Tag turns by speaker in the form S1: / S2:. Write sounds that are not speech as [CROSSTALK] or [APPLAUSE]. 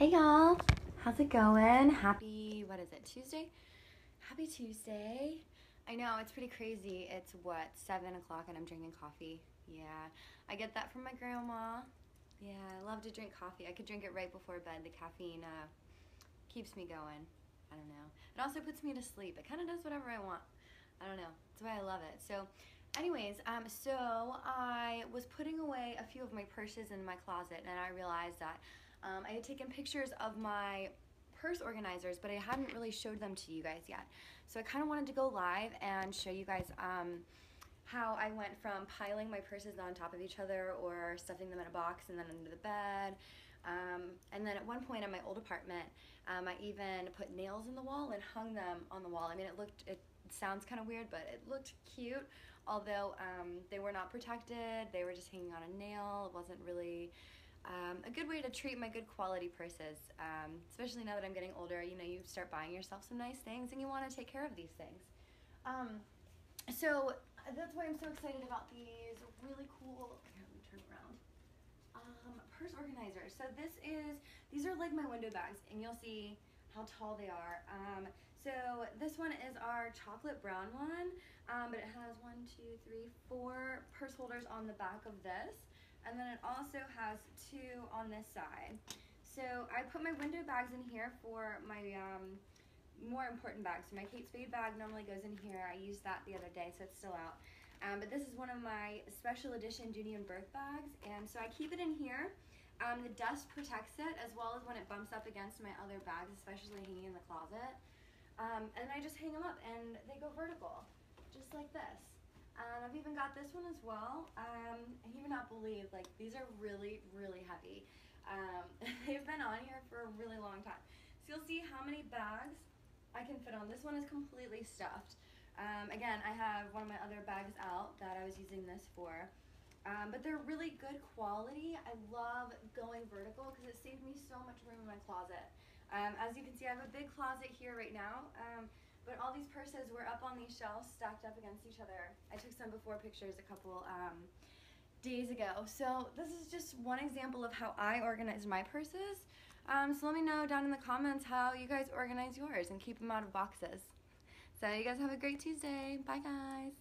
S1: Hey y'all, how's it going? Happy, what is it, Tuesday? Happy Tuesday. I know, it's pretty crazy. It's what, 7 o'clock and I'm drinking coffee. Yeah, I get that from my grandma. Yeah, I love to drink coffee. I could drink it right before bed. The caffeine uh, keeps me going. I don't know. It also puts me to sleep. It kind of does whatever I want. I don't know. That's why I love it. So, anyways, um, so I was putting away a few of my purses in my closet and I realized that um, I had taken pictures of my purse organizers, but I hadn't really showed them to you guys yet. So I kind of wanted to go live and show you guys um, how I went from piling my purses on top of each other or stuffing them in a box and then under the bed. Um, and then at one point in my old apartment, um, I even put nails in the wall and hung them on the wall. I mean, it looked, it sounds kind of weird, but it looked cute. Although um, they were not protected, they were just hanging on a nail. It wasn't really um, a good way to treat my good quality purses, um, especially now that I'm getting older. You know, you start buying yourself some nice things and you want to take care of these things. Um, so that's why I'm so excited about these really cool. Here, let me turn around. Um, purse organizers. So this is these are like my window bags, and you'll see how tall they are. Um, so this one is our chocolate brown one, um, but it has one, two, three, four purse holders on the back of this. And then it also has two on this side. So I put my window bags in here for my um, more important bags. So my Kate Spade bag normally goes in here. I used that the other day, so it's still out. Um, but this is one of my special edition Dooney and Bourke bags. And so I keep it in here. Um, the dust protects it as well as when it bumps up against my other bags, especially hanging in the closet. Um, and then I just hang them up and they go vertical, just like this. And I've even got this one as well. Um, I even not believe, like, these are really, really heavy. Um, [LAUGHS] they've been on here for a really long time. So you'll see how many bags I can fit on. This one is completely stuffed. Um, again, I have one of my other bags out that I was using this for. Um, but they're really good quality. I love going vertical because it saved me so much room in my closet. Um, as you can see, I have a big closet here right now. But all these purses were up on these shelves, stacked up against each other. I took some before pictures a couple um, days ago. So this is just one example of how I organize my purses. Um, so let me know down in the comments how you guys organize yours and keep them out of boxes. So you guys have a great Tuesday. Bye guys.